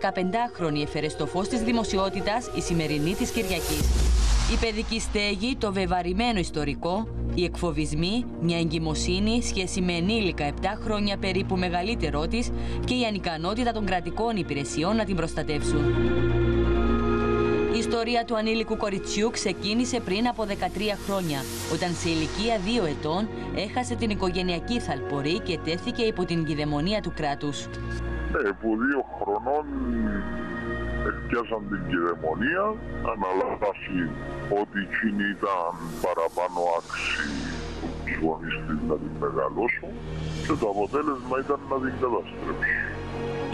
15χρονη έφερε στο φως της δημοσιότητας η σημερινή της Κυριακής. Η παιδική στέγη, το βεβαρημένο ιστορικό, οι εκφοβισμοί, μια εγκυμοσύνη, σχέση με ενήλικα 7 χρόνια περίπου μεγαλύτερό της και η ανικανότητα των κρατικών υπηρεσιών να την προστατεύσουν. Η ιστορία του ανήλικου κοριτσιού ξεκίνησε πριν από 13 χρόνια, όταν σε ηλικία 2 ετών έχασε την οικογενειακή θαλπορή και τέθηκε υπό την κυδαιμονία του κράτους. Ε, που δύο χρονών πιάσαν την κυδαιμονία, αναλάβει ότι εκείνη ήταν παραπάνω άξιοι τους γονείς της να την μεγαλώσουν και το αποτέλεσμα ήταν να την καταστρέψουν.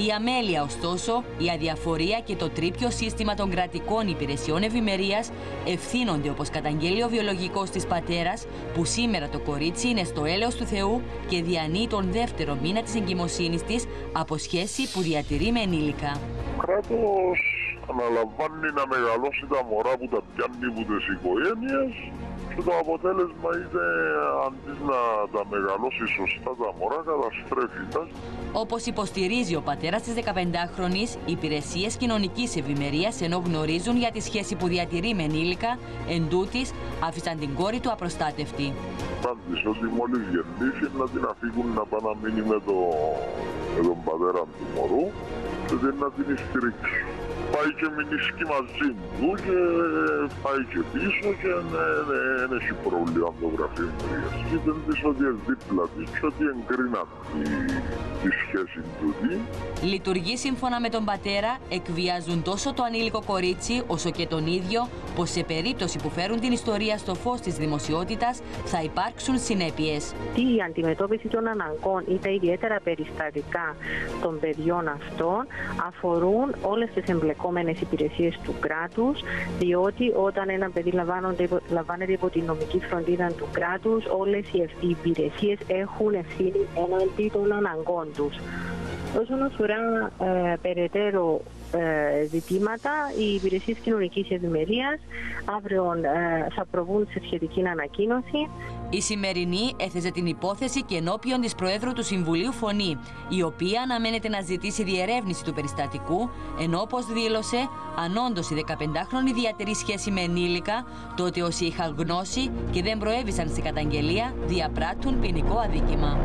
Η αμέλεια, ωστόσο, η αδιαφορία και το τρίπιο σύστημα των κρατικών υπηρεσιών ευημερίας ευθύνονται, όπως καταγγέλει ο βιολογικός της πατέρας, που σήμερα το κορίτσι είναι στο έλεος του Θεού και διανύει τον δεύτερο μήνα της εγκυμοσύνης της από σχέση που διατηρεί με ενήλικα. Ο κράτο αναλαμβάνει να μεγαλώσει τα μωρά που τα πιάνει από τις οικογένειες και το αποτέλεσμα είναι αντί να τα μεγαλώσει σωστά τα μωρά, καταστρέφει τα. Όπως υποστηρίζει ο πατέρας της 15χρονη, οι υπηρεσίες κοινωνικής ευημερίας, ενώ γνωρίζουν για τη σχέση που διατηρεί με ενήλικα, εν τούτης, άφησαν την κόρη του απροστάτευτη. Πάντως ότι μόλις γεννήσει να την αφήγουν να πάει να μείνει με, το, με τον πατέρα του μωρού και δεν να την στηρίξουν πάει και μηνίσκει μαζί μου και πάει και πίσω και δεν έχει πρόβλημα το γραφείο μου. Ήταν της ότι δίπλα της και ότι εγκρίναν τη, τη σχέση του. Λειτουργεί σύμφωνα με τον πατέρα, εκβιάζουν τόσο το ανήλικο κορίτσι όσο και τον ίδιο πως σε περίπτωση που φέρουν την ιστορία στο φως της δημοσιότητας θα υπάρξουν συνέπειες. Η αντιμετώπιση των αναγκών ή τα ιδιαίτερα περιστατικά των παιδιών αυτών αφορούν όλες τις εμπλεκόμενες υπηρεσίες του κράτους διότι όταν ένα παιδί λαμβάνεται υπό την νομική φροντίδα του κράτους όλες οι υπηρεσίες έχουν ευθύνη έναντι των αναγκών τους. Όσον αφορά ε, περαιτέρω ε, ζητήματα, οι υπηρεσίες κοινωνικής ευημερίας αύριο ε, θα προβούν σε σχετική ανακοίνωση. Η σημερινή έθεσε την υπόθεση και ενώπιον της Προέδρου του Συμβουλίου Φωνή, η οποία αναμένεται να ζητήσει διερεύνηση του περιστατικού, ενώ όπως δήλωσε, αν όντω η 15χρονη διατηρεί σχέση με ενήλικα, τότε όσοι είχαν γνώση και δεν προέβησαν στην καταγγελία διαπράττουν ποινικό αδίκημα.